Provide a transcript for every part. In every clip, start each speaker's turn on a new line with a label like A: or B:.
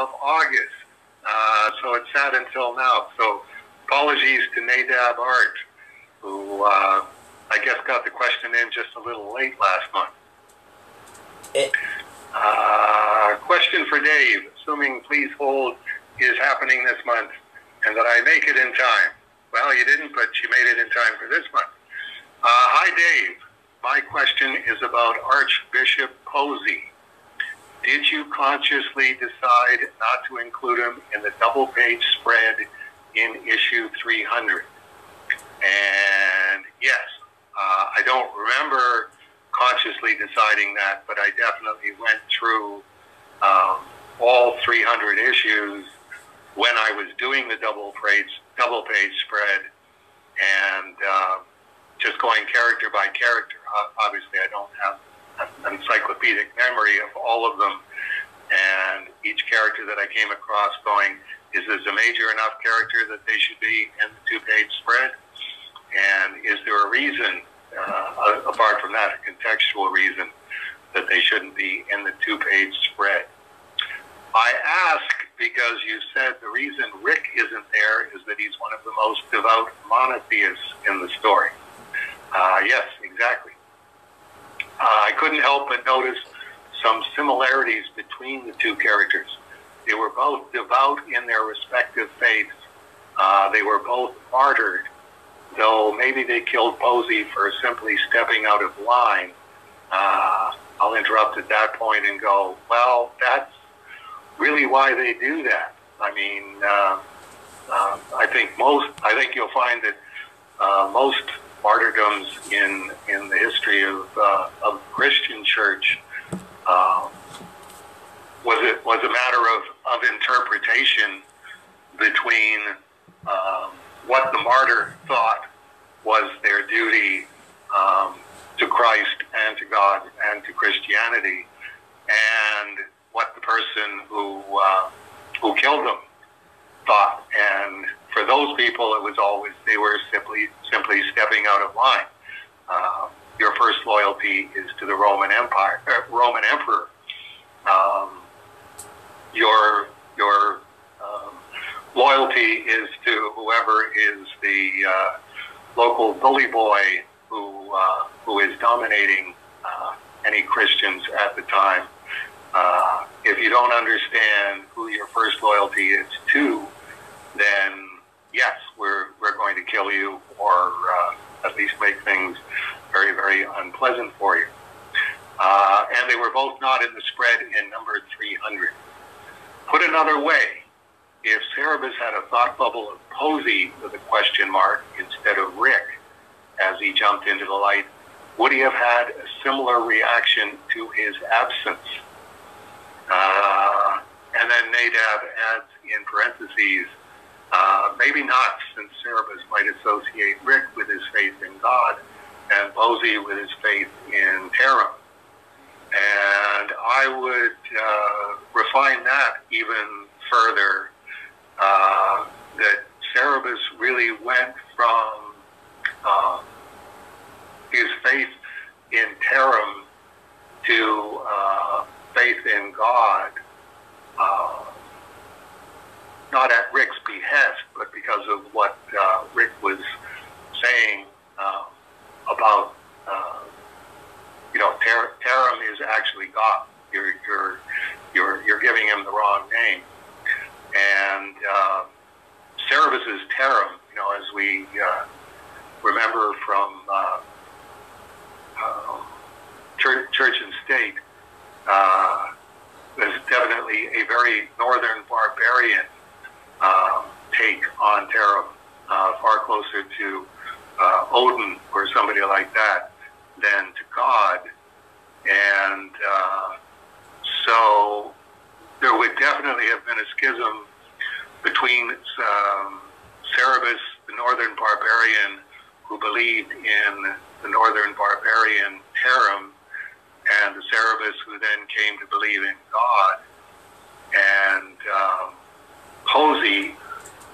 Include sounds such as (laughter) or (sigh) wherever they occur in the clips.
A: of August. Uh, so it sat until now. So apologies to Nadab Art, who uh, I guess got the question in just a little late last month.
B: It,
A: Uh, question for Dave. Assuming Please Hold is happening this month and that I make it in time. Well, you didn't, but you made it in time for this month. Uh, hi, Dave. My question is about Archbishop Posey. Did you consciously decide not to include him in the double page spread in issue 300? And yes, uh, I don't remember consciously deciding that, but I definitely went through um, all 300 issues when I was doing the double page double page spread, and uh, just going character by character. Obviously, I don't have an encyclopedic memory of all of them, and each character that I came across, going, is this a major enough character that they should be in the two page spread? And is there a reason, uh, apart from that, a contextual reason that they shouldn't be in the two page spread? I ask because you said the reason Rick isn't there is that he's one of the most devout monotheists in the story. Uh, yes, exactly. Uh, I couldn't help but notice some similarities between the two characters. They were both devout in their respective faiths. Uh, they were both martyred, though maybe they killed Posey for simply stepping out of line. Uh, I'll interrupt at that point and go, well, that's really why they do that. I mean, uh, uh, I think most, I think you'll find that uh, most martyrdoms in in the history of uh, of Christian church uh, was it was a matter of of interpretation between um, what the martyr thought was their duty um, to Christ and to God and to Christianity, and what the person who uh, who killed them thought. And for those people, it was always they were simply simply stepping out of line. Uh, your first loyalty is to the Roman Empire, uh, Roman Emperor. Um, your your um, loyalty is to whoever is the uh, local bully boy who uh, who is dominating uh, any Christians at the time. Uh, if you don't understand who your first loyalty is to, then yes, we're we're going to kill you, or uh, at least make things very very unpleasant for you. Uh, and they were both not in the spread in number 300. Put another way, if Cerebus had a thought bubble of Posey with a question mark instead of Rick as he jumped into the light, would he have had a similar reaction to his absence? Uh, and then Nadab adds in parentheses, uh, maybe not, since Cerebus might associate Rick with his faith in God and Posey with his faith in Tarim. And I would uh, refine that even further, uh, that Cerebus really went from uh, his faith in Tarim to uh, faith in God, uh, not at Rick's behest, but because of what uh, Rick was saying uh, about, uh, you know, Tarim is actually God. You're, you're, you're, you're giving him the wrong name. And uh, Cerebus is Tarim, you know, as we uh, remember from uh, uh, church, church and state, uh, is definitely a very northern barbarian um, take on Tarim, uh, far closer to uh, Odin or somebody like that than to God. And uh, so there would definitely have been a schism between um, Cerebus, the northern barbarian, who believed in the northern barbarian Tarim, and the Cerebus, who then came to believe in God, and um, Kennedy,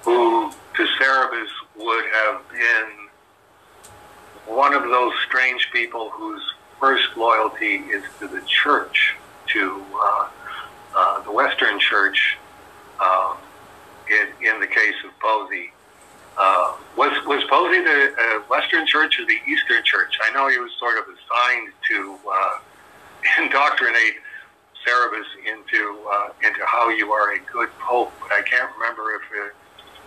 A: who to Cerebus would have been one of those strange people whose first loyalty is to the church, to uh, uh, the Western Church. Um, in, in the case of Posey, uh, was was Posey the uh, Western Church or the Eastern Church? I know he was sort of assigned to uh, (laughs) indoctrinate Cerebus into uh, into how you are a good pope, but I can't remember if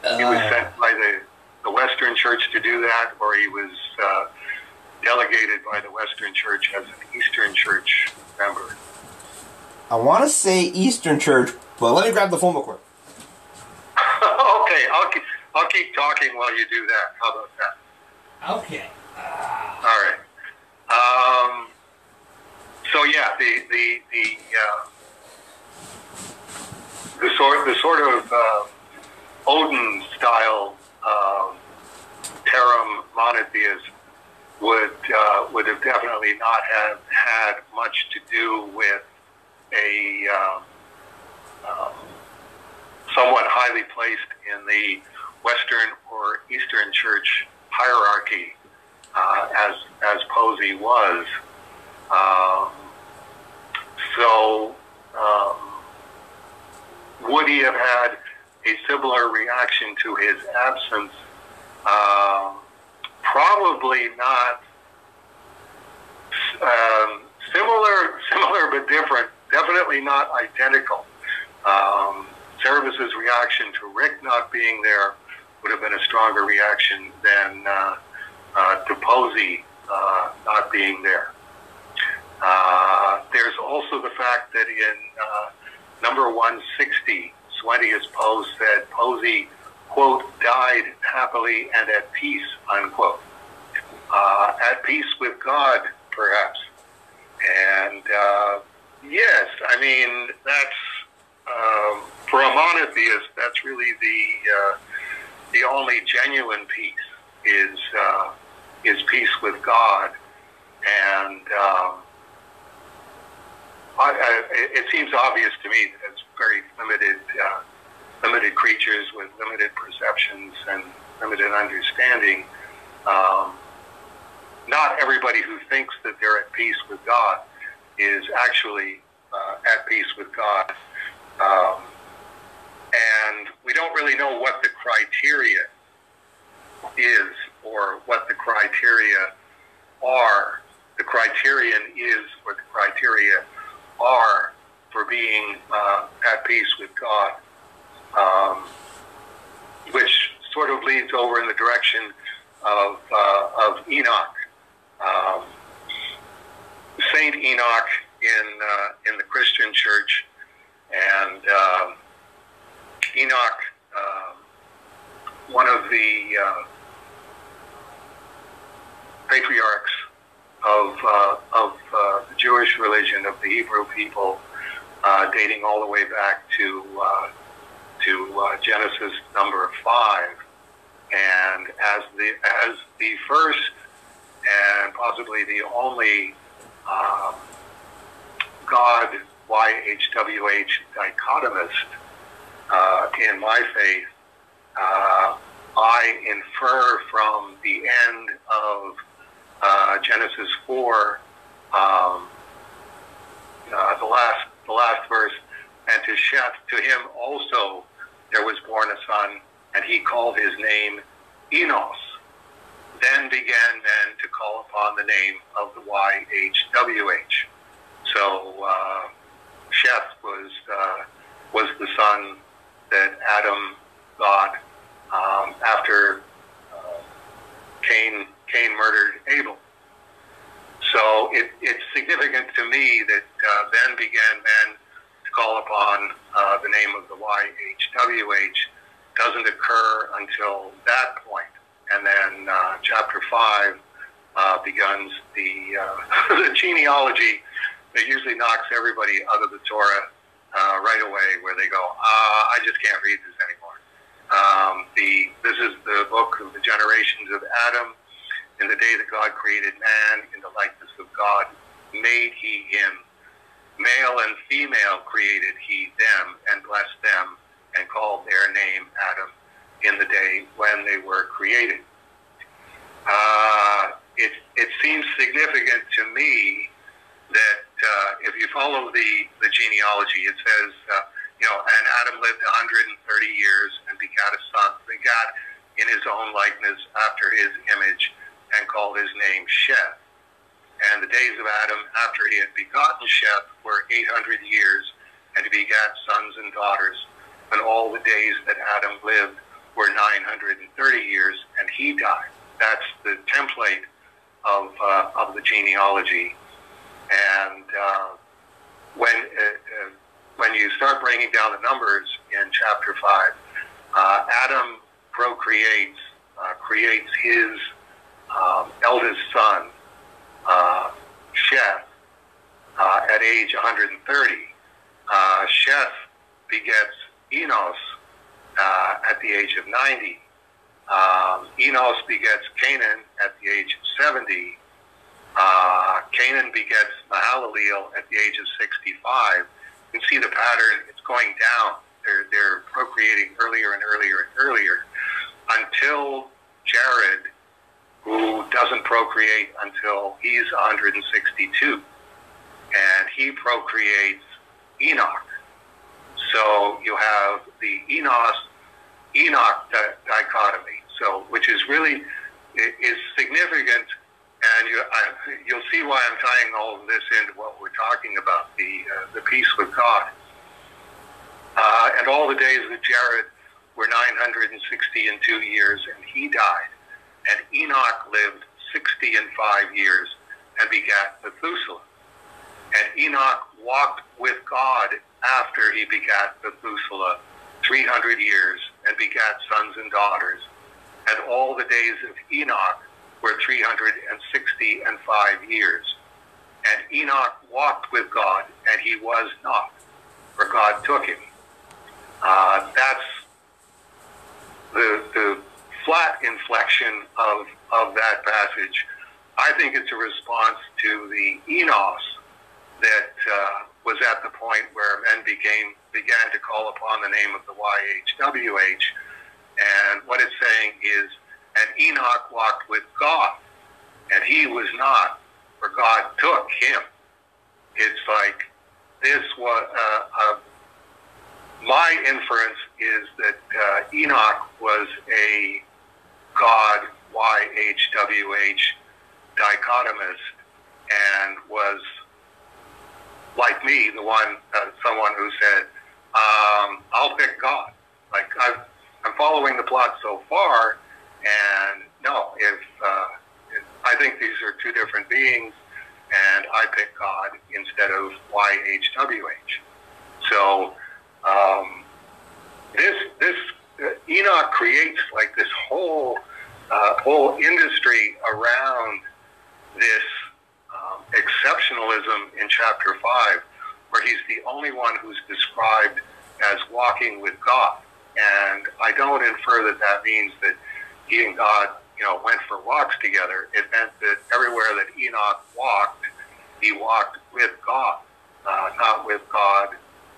A: uh, he was
B: Uh,
A: sent by the the Western Church to do that, or he was uh, delegated by the Western Church as an Eastern Church member.
B: I want to say Eastern Church, but let me grab the phone book. quick.
A: okay, I'll keep, I'll keep talking while you do that. How about that?
C: Okay.
A: All right. Um, so yeah, the the the uh, the sort the sort of uh, Odin style um, Terram monotheism would uh, would have definitely not have had much to do with a um, um, somewhat highly placed in the Western or Eastern Church hierarchy uh, as as Posey was. Um, so, um, would he have had a similar reaction to his absence? Um, probably not. Um, similar, similar but different. Definitely not identical. Um, reaction to Rick not being there would have been a stronger reaction than uh, uh, to Posey uh, not being there. Uh, there's also the fact that in uh, number 160, Suentus Po said Posey, quote, died happily and at peace, unquote. Uh, at peace with God, perhaps. And uh, yes, I mean, that's, um, for a monotheist, that's really the, uh, the only genuine peace is, uh, is peace with God. And um, I, it seems obvious to me that it's very limited, uh, limited creatures with limited perceptions and limited understanding. Um, not everybody who thinks that they're at peace with God is actually uh, at peace with God. Um, and we don't really know what the criteria is or what the criteria are. The criterion is or the criteria are for being uh, at peace with God, um, which sort of leads over in the direction of, uh, of Enoch. Um, Saint Enoch in uh, in the Christian Church, and um, Enoch, um one of the uh, patriarchs of uh, of uh, the Jewish religion of the Hebrew people, uh, dating all the way back to uh, to uh, Genesis number five, and as the as the first and possibly the only um, God YHWH dichotomist uh, in my faith, I infer from the end of uh, Genesis four, um, uh, the last the last verse, and to Sheth, to him also there was born a son, and he called his name Enos. Then began men to call upon the name of the YHWH. So uh, Sheth was uh, was the son that Adam got um, after uh, Cain Cain murdered Abel. So it, it's significant to me that uh, then began men to call upon uh, the name of the YHWH. Doesn't occur until that point, and then uh, chapter five uh, begins the uh, (laughs) the genealogy that usually knocks everybody out of the Torah uh, right away, where they go, uh, "I just can't read this anymore." Um, the this is the book of the generations of Adam. In the day that God created man, in the likeness of God, made he him. Male and female created he them, and blessed them, and called their name Adam in the day when they were created. Uh, it, it seems significant to me that uh, if you follow the, the genealogy, it says, uh, you know, and Adam lived 130 years and begat a son, begat in his own likeness after his image and called his name Sheth. And the days of Adam after he had begotten Sheth were 800 years, and he begat sons and daughters. And all the days that Adam lived were 930 years, and he died. That's the template of, uh, of the genealogy. And uh, when, uh, uh when you start breaking down the numbers in chapter 5, uh, Adam procreates, uh, creates his um, eldest son, uh, uh, at age 130. Uh, begets Enos uh, at the age of 90. Um, Enos begets Cainan at the age of 70. Uh, Cainan begets Mahalalel at the age of 65. You can see the pattern, it's going down. They're, they're procreating earlier and earlier and earlier until Jared who doesn't procreate until he's 162. And he procreates Enoch. So you have the Enos Enoch di- dichotomy. So which is really is significant, and you I, you'll see why I'm tying all of this into what we're talking about the uh, the peace with God. Uh, and all the days of Jared were 960 and two years, and he died. And Enoch lived 60 and five years and begat Methuselah. And Enoch walked with God after he begat Methuselah 300 years and begat sons and daughters. And all the days of Enoch were 360 and five years. And Enoch walked with God, and he was not, for God took him. Uh, that's the, the flat inflection of, of that passage, I think it's a response to the enos that uh, was at the point where men became began to call upon the name of the YHWH. And what it's saying is, and Enoch walked with God, and he was not, for God took him. It's like this was uh, uh, my inference is that uh, Enoch was a God YHWH dichotomist and was like me, the one, uh, someone who said, um, "I'll pick God." Like I've, I'm following the plot so far, and no, if, uh, if I think these are two different beings, and I pick God instead of YHWH. So um, this this uh, Enoch creates like this whole uh, whole industry around this um, exceptionalism in chapter five, where he's the only one who's described as walking with God. And I don't infer that that means that he and God, you know, went for walks together. It meant that everywhere that Enoch walked, he walked with God, uh, not with God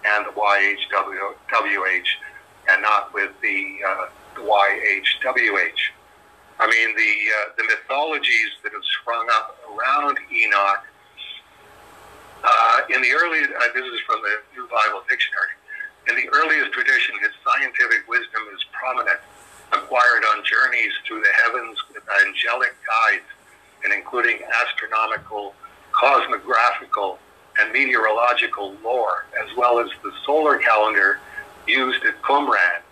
A: and the YHWH and not with the, uh, the YHWH. I mean, the, uh, the mythologies that have sprung up around Enoch uh, in the early, uh, this is from the New Bible Dictionary, in the earliest tradition, his scientific wisdom is prominent, acquired on journeys through the heavens with angelic guides, and including astronomical, cosmographical, and meteorological lore, as well as the solar calendar used at Qumran.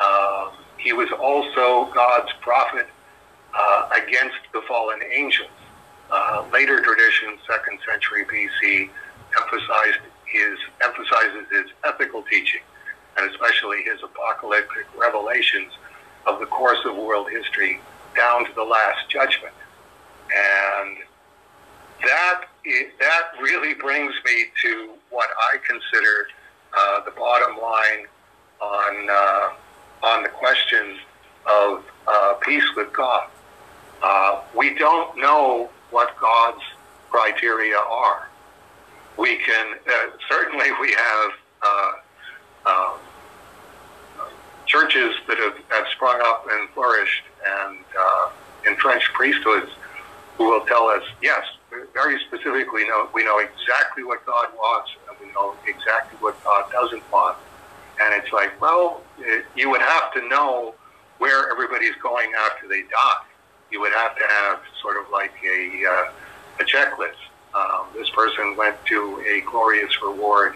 A: Um, he was also God's prophet fallen angels. Uh, later tradition, second century BC, emphasized his emphasizes his ethical teaching, and especially his apocalyptic revelations of the course of world history down to the last judgment. And that that really brings me to what I consider uh, the bottom line on uh, on the question of uh, peace with God. Uh, we don't know what God's criteria are. We can uh, certainly we have uh, um, churches that have, have sprung up and flourished and uh entrenched priesthoods who will tell us, yes, very specifically know we know exactly what God wants and we know exactly what God doesn't want. And it's like, well, it, you would have to know where everybody's going after they die. You would have to have sort of like a, uh, a checklist. Um, this person went to a glorious reward,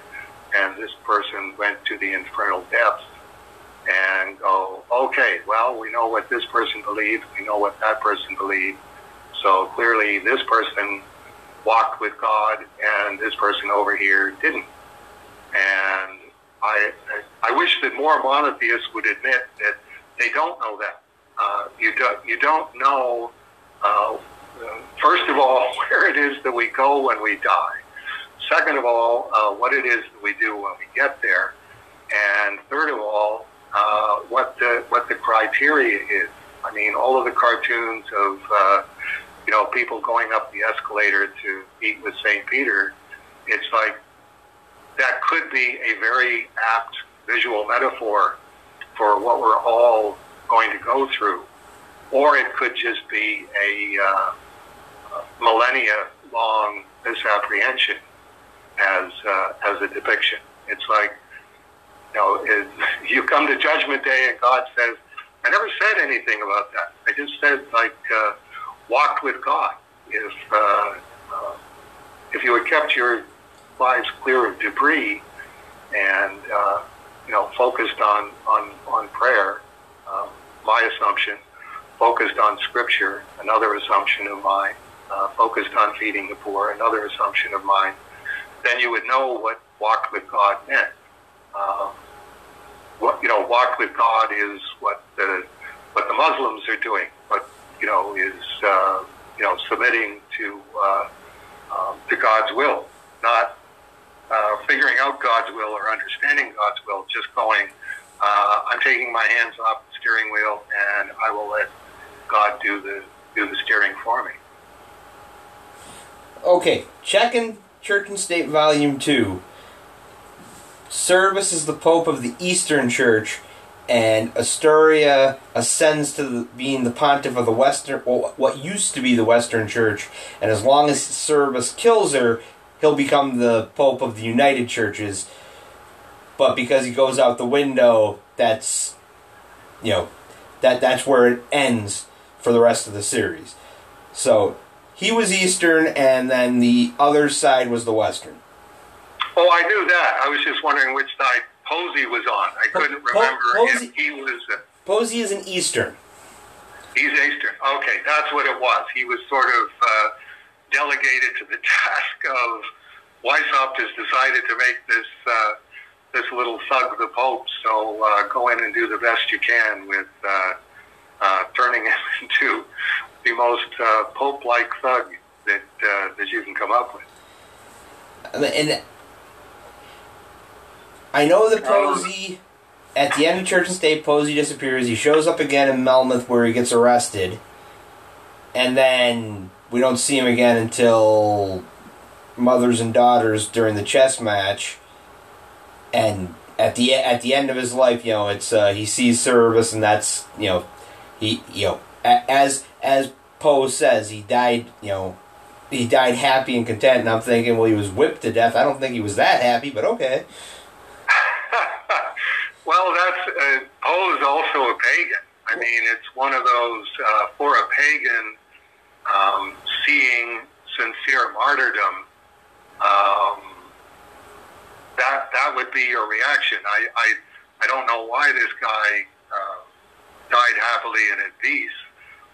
A: and this person went to the infernal depths. And go, okay, well, we know what this person believed, we know what that person believed. So clearly, this person walked with God, and this person over here didn't. And I, I wish that more monotheists would admit that they don't know that. Uh, you don't you don't know. Uh, first of all, (laughs) where it is that we go when we die. Second of all, uh, what it is that we do when we get there, and third of all, uh, what the what the criteria is. I mean, all of the cartoons of uh, you know people going up the escalator to meet with Saint Peter. It's like that could be a very apt visual metaphor for what we're all going to go through, or it could just be a uh, millennia long misapprehension as uh, as a depiction. It's like you know, it, (laughs) you come to Judgment Day and God says, "I never said anything about that. I just said like uh, walked with God. If uh, uh, if you had kept your lives clear of debris and uh, you know focused on on on prayer, my assumption, focused on Scripture, another assumption of mine, uh, focused on feeding the poor, another assumption of mine, then you would know what walk with God meant. Um, what you know, walk with God is what the what the Muslims are doing. What you know is uh, you know submitting to uh, um, to God's will, not uh, figuring out God's will or understanding God's will. Just going, uh, I'm taking my hands off the steering wheel and I will let God do the do the steering for me.
B: Okay, checking Church and State Volume Two. Cerebus is the Pope of the Eastern Church, and Astoria ascends to the, being the pontiff of the Western, well, what used to be the Western Church. And as long as Cerebus kills her, he'll become the Pope of the United Churches. But because he goes out the window, that's you know that that's where it ends for the rest of the series. So he was Eastern, and then the other side was the Western.
A: Oh, I knew that. I was just wondering which side Posey was on. I couldn't
B: Po-
A: remember
B: Posey-
A: if he was. Uh,
B: Posey is an Eastern.
A: he's Eastern. Okay, that's what it was. He was sort of uh, delegated to the (laughs) task of Weishaupt has decided to make this uh, this little thug the Pope. So uh, go in and do the best you can with uh, uh, turning (laughs) him into the most uh, Pope-like thug that uh, that you can come up with.
B: And I know that Posey, at the end of Church and State, Posey disappears. He shows up again in Melmoth where he gets arrested. And then we don't see him again until Mothers and Daughters during the chess match. And at the at the end of his life, you know, it's uh, he sees Cerebus, and that's you know, he you know, as as Po says, he died, you know, he died happy and content. And I'm thinking, well, he was whipped to death. I don't think he was that happy, but okay. (laughs)
A: well, that's uh, Po is also a pagan. I mean, it's one of those uh, for a pagan um, seeing sincere martyrdom. Um, that that would be your reaction. I I, I don't know why this guy uh, died happily and at peace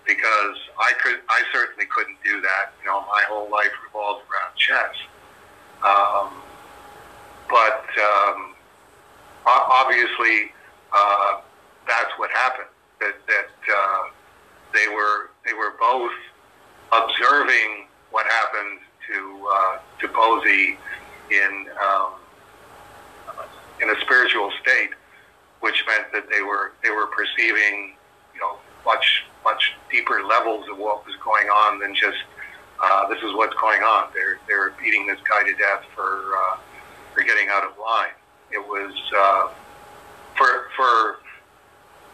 A: because I could I certainly couldn't do that. You know, my whole life revolved around chess. Um, but um, obviously, uh, that's what happened. That that uh, they were they were both observing what happened to uh, to Posey in um, in a spiritual state, which meant that they were they were perceiving you know much much deeper levels of what was going on than just uh, this is what's going on. They're they're beating this guy to death for uh, for getting out of line. It was uh, for for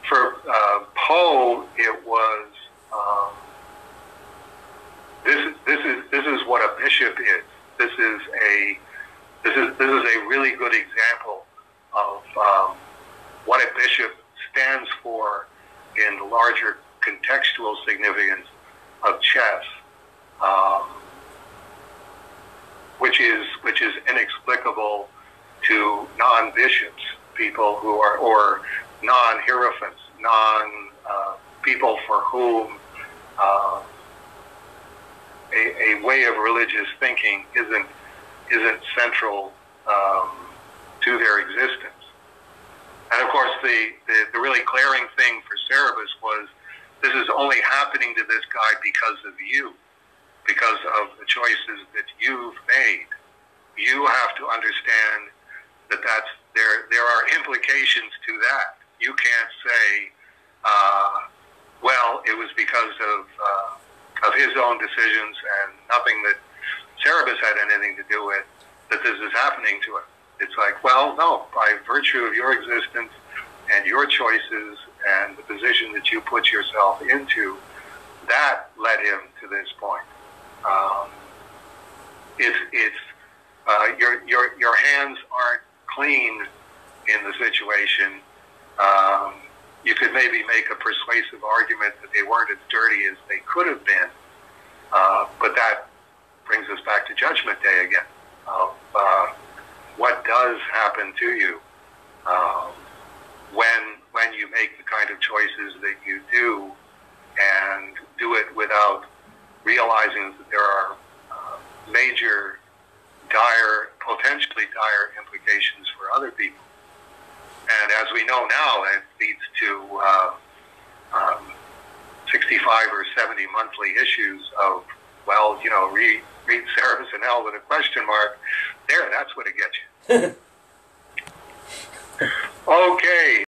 A: for uh, Po. It was um, this is this is this is what a bishop is. This is a this is this is a really good example of um, what a bishop stands for in the larger contextual significance of chess, um, which is which is inexplicable to non-bishops, people who are or non-hierophants, non uh, people for whom uh, a, a way of religious thinking isn't isn't central um, to their existence. And of course, the, the, the really glaring thing for Cerebus was this is only happening to this guy because of you, because of the choices that you've made. You have to understand that that's there. There are implications to that. You can't say, uh, "Well, it was because of uh, of his own decisions and nothing that Cerebus had anything to do with that this is happening to him." It's like, well, no, by virtue of your existence and your choices and the position that you put yourself into, that led him to this point. Um, it's it's uh, your your your hands aren't clean in the situation. Um, you could maybe make a persuasive argument that they weren't as dirty as they could have been, uh, but that brings us back to Judgment Day again. Uh, what does happen to you um, when when you make the kind of choices that you do, and do it without realizing that there are uh, major, dire, potentially dire implications for other people. And as we know now, it leads to uh, um, 65 or 70 monthly issues of, well, you know, read, read (laughs) and Hell with a question mark. There, that's what it gets you. (laughs) okay.